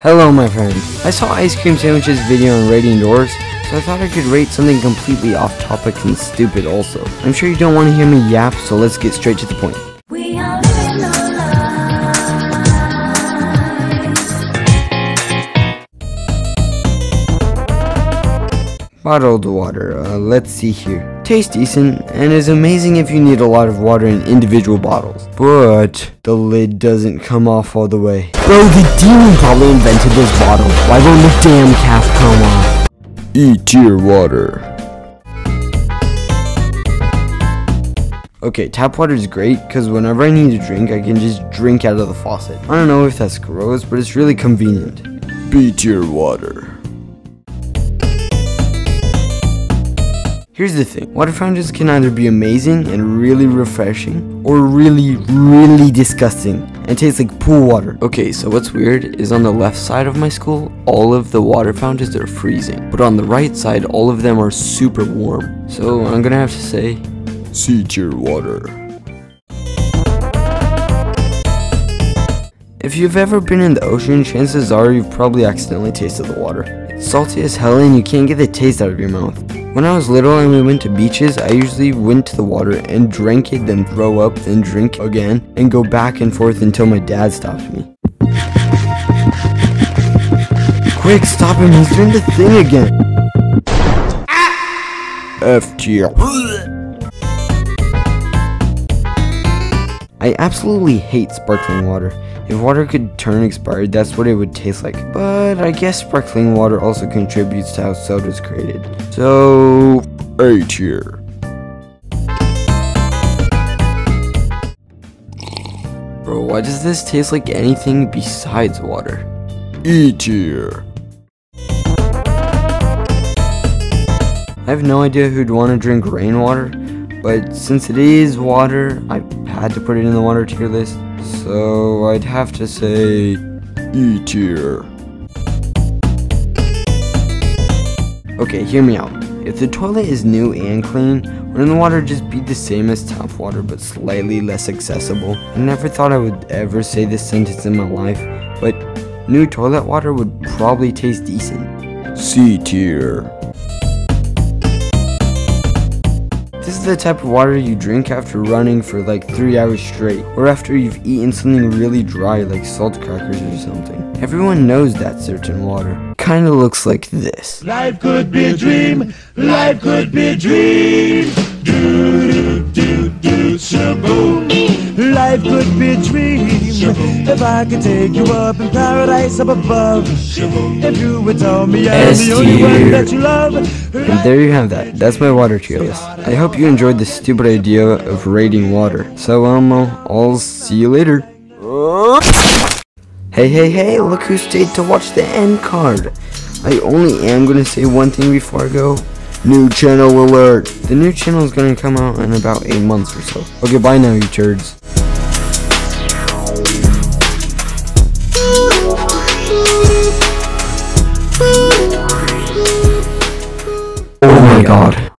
Hello my friends. I saw Ice Cream Sandwich's video on rating doors, so I thought I could rate something completely off topic and stupid also. I'm sure you don't want to hear me yap, so let's get straight to the point. Bottled water, uh, let's see here. Tastes decent, and is amazing if you need a lot of water in individual bottles. But, the lid doesn't come off all the way. Bro, the demon probably invented this bottle. Why won't the damn cap come off? Eat your water. Okay, tap water is great because whenever I need a drink, I can just drink out of the faucet. I don't know if that's gross, but it's really convenient. Beat your water. Here's the thing, water fountains can either be amazing and really refreshing, or really, really disgusting and taste like pool water. Okay, so what's weird is on the left side of my school, all of the water fountains are freezing, but on the right side, all of them are super warm. So I'm gonna have to say, seat your water. If you've ever been in the ocean, chances are you've probably accidentally tasted the water. It's salty as hell and you can't get the taste out of your mouth. When I was little and we went to beaches, I usually went to the water and drank it, then throw up, then drink again, and go back and forth until my dad stopped me. Quick, stop him, he's doing the thing again! F tier. I absolutely hate sparkling water. If water could turn expired, that's what it would taste like. But I guess sparkling water also contributes to how soda is created. So, A tier. Bro, why does this taste like anything besides water? E tier. I have no idea who'd want to drink rainwater, but since it is water, I had to put it in the water tier list. So I'd have to say E tier. Okay, hear me out. If the toilet is new and clean, wouldn't the water just be the same as tap water but slightly less accessible? I never thought I would ever say this sentence in my life, but new toilet water would probably taste decent. C tier. This is the type of water you drink after running for like 3 hours straight, or after you've eaten something really dry like salt crackers or something. Everyone knows that certain water. Kinda looks like this. Life could be a dream. Life could be a dream. Do do do do shaboom. Life could be a dream. If I could take you up in paradise up above. If you would tell me I'm S the only one that you love. And there you have that. That's my water tier list. I hope you enjoyed this stupid idea of raiding water. So um, I'll I'll see you later. Hey hey hey! Look who stayed to watch the end card. I only am gonna say one thing before I go. New channel alert! The new channel is gonna come out in about eight months or so. Okay, bye now, you turds. My god.